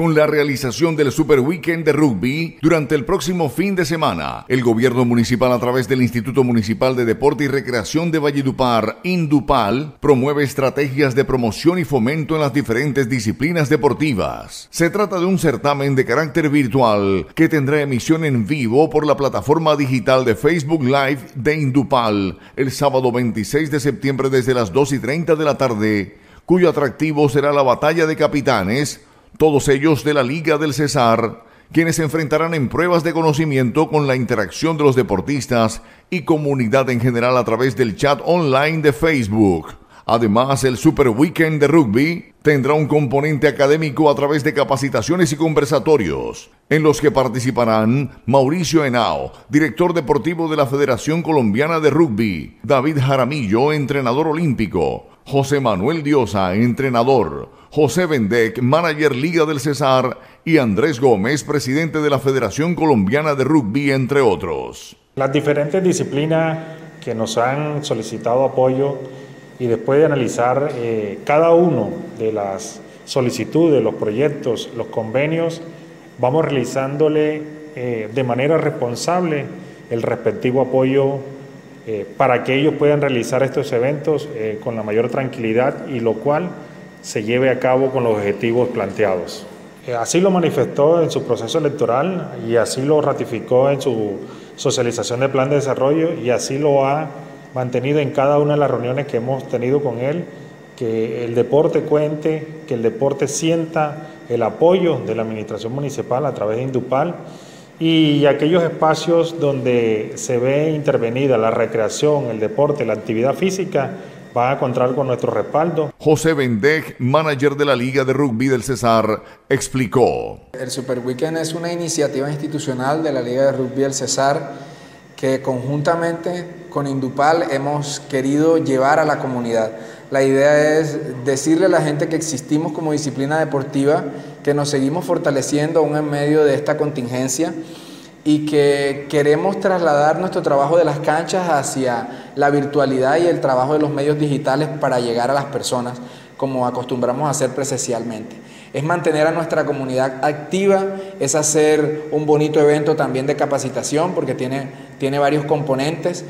con la realización del Super Weekend de Rugby durante el próximo fin de semana. El gobierno municipal a través del Instituto Municipal de Deporte y Recreación de Valledupar, Indupal, promueve estrategias de promoción y fomento en las diferentes disciplinas deportivas. Se trata de un certamen de carácter virtual que tendrá emisión en vivo por la plataforma digital de Facebook Live de Indupal el sábado 26 de septiembre desde las 2 y 30 de la tarde cuyo atractivo será la batalla de capitanes, todos ellos de la Liga del Cesar, quienes se enfrentarán en pruebas de conocimiento con la interacción de los deportistas y comunidad en general a través del chat online de Facebook. Además, el Super Weekend de Rugby tendrá un componente académico a través de capacitaciones y conversatorios, en los que participarán Mauricio Henao, director deportivo de la Federación Colombiana de Rugby, David Jaramillo, entrenador olímpico, José Manuel Diosa, entrenador, José Bendec, manager Liga del Cesar, y Andrés Gómez, presidente de la Federación Colombiana de Rugby, entre otros. Las diferentes disciplinas que nos han solicitado apoyo y después de analizar eh, cada uno de las solicitudes, los proyectos, los convenios, vamos realizándole eh, de manera responsable el respectivo apoyo eh, para que ellos puedan realizar estos eventos eh, con la mayor tranquilidad y lo cual se lleve a cabo con los objetivos planteados. Eh, así lo manifestó en su proceso electoral y así lo ratificó en su socialización de plan de desarrollo y así lo ha mantenido en cada una de las reuniones que hemos tenido con él, que el deporte cuente, que el deporte sienta el apoyo de la administración municipal a través de Indupal y aquellos espacios donde se ve intervenida la recreación, el deporte, la actividad física, van a contar con nuestro respaldo. José Bendeg, manager de la Liga de Rugby del Cesar, explicó. El Super Weekend es una iniciativa institucional de la Liga de Rugby del Cesar que conjuntamente con Indupal hemos querido llevar a la comunidad. La idea es decirle a la gente que existimos como disciplina deportiva, que nos seguimos fortaleciendo aún en medio de esta contingencia y que queremos trasladar nuestro trabajo de las canchas hacia la virtualidad y el trabajo de los medios digitales para llegar a las personas como acostumbramos a hacer presencialmente. Es mantener a nuestra comunidad activa, es hacer un bonito evento también de capacitación porque tiene, tiene varios componentes.